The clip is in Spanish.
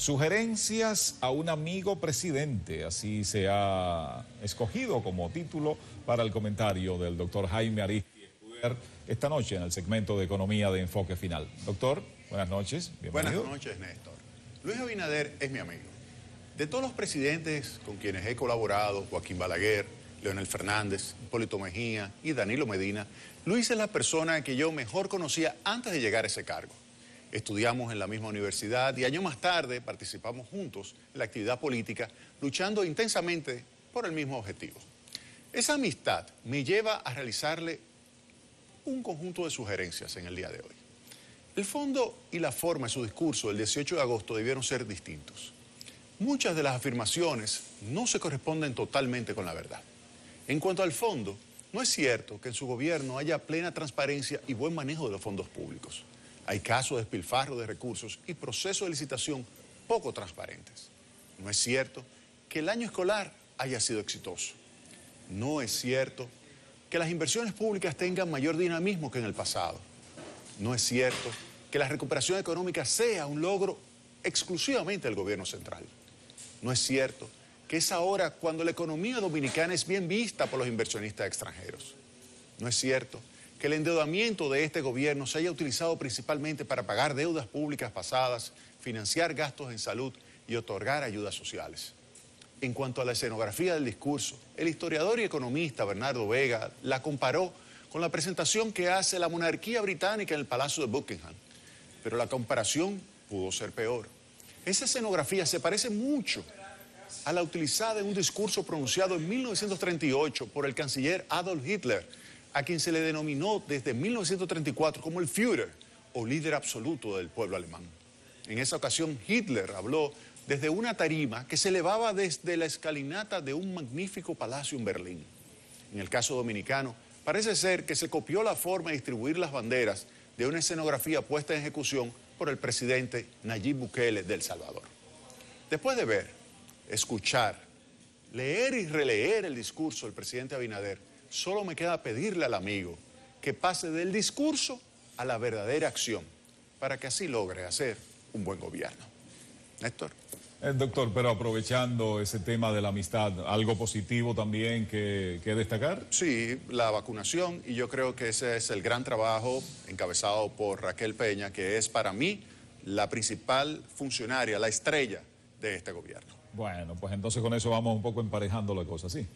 Sugerencias a un amigo presidente, así se ha escogido como título para el comentario del doctor Jaime Aristi esta noche en el segmento de Economía de Enfoque Final. Doctor, buenas noches, bienvenido. Buenas noches, Néstor. Luis Abinader es mi amigo. De todos los presidentes con quienes he colaborado, Joaquín Balaguer, Leonel Fernández, Hipólito Mejía y Danilo Medina, Luis es la persona que yo mejor conocía antes de llegar a ese cargo. Estudiamos en la misma universidad y años más tarde participamos juntos en la actividad política, luchando intensamente por el mismo objetivo. Esa amistad me lleva a realizarle un conjunto de sugerencias en el día de hoy. El fondo y la forma de su discurso del 18 de agosto debieron ser distintos. Muchas de las afirmaciones no se corresponden totalmente con la verdad. En cuanto al fondo, no es cierto que en su gobierno haya plena transparencia y buen manejo de los fondos públicos. Hay casos de despilfarro de recursos y procesos de licitación poco transparentes. No es cierto que el año escolar haya sido exitoso. No es cierto que las inversiones públicas tengan mayor dinamismo que en el pasado. No es cierto que la recuperación económica sea un logro exclusivamente del gobierno central. No es cierto que es ahora cuando la economía dominicana es bien vista por los inversionistas extranjeros. No es cierto que el endeudamiento de este gobierno se haya utilizado principalmente para pagar deudas públicas pasadas, financiar gastos en salud y otorgar ayudas sociales. En cuanto a la escenografía del discurso, el historiador y economista Bernardo Vega la comparó con la presentación que hace la monarquía británica en el Palacio de Buckingham. Pero la comparación pudo ser peor. Esa escenografía se parece mucho a la utilizada en un discurso pronunciado en 1938 por el canciller Adolf Hitler a quien se le denominó desde 1934 como el Führer o líder absoluto del pueblo alemán. En esa ocasión Hitler habló desde una tarima que se elevaba desde la escalinata de un magnífico palacio en Berlín. En el caso dominicano, parece ser que se copió la forma de distribuir las banderas de una escenografía puesta en ejecución por el presidente Nayib Bukele del Salvador. Después de ver, escuchar, leer y releer el discurso del presidente Abinader, solo me queda pedirle al amigo que pase del discurso a la verdadera acción para que así logre hacer un buen gobierno. Néstor. Eh, doctor, pero aprovechando ese tema de la amistad, ¿algo positivo también que, que, destacar? Sí, la vacunación y yo creo que ese es el gran trabajo encabezado por Raquel Peña, que es para mí la principal funcionaria, la estrella de este gobierno. Bueno, pues entonces con eso vamos un poco emparejando la cosa, ¿sí?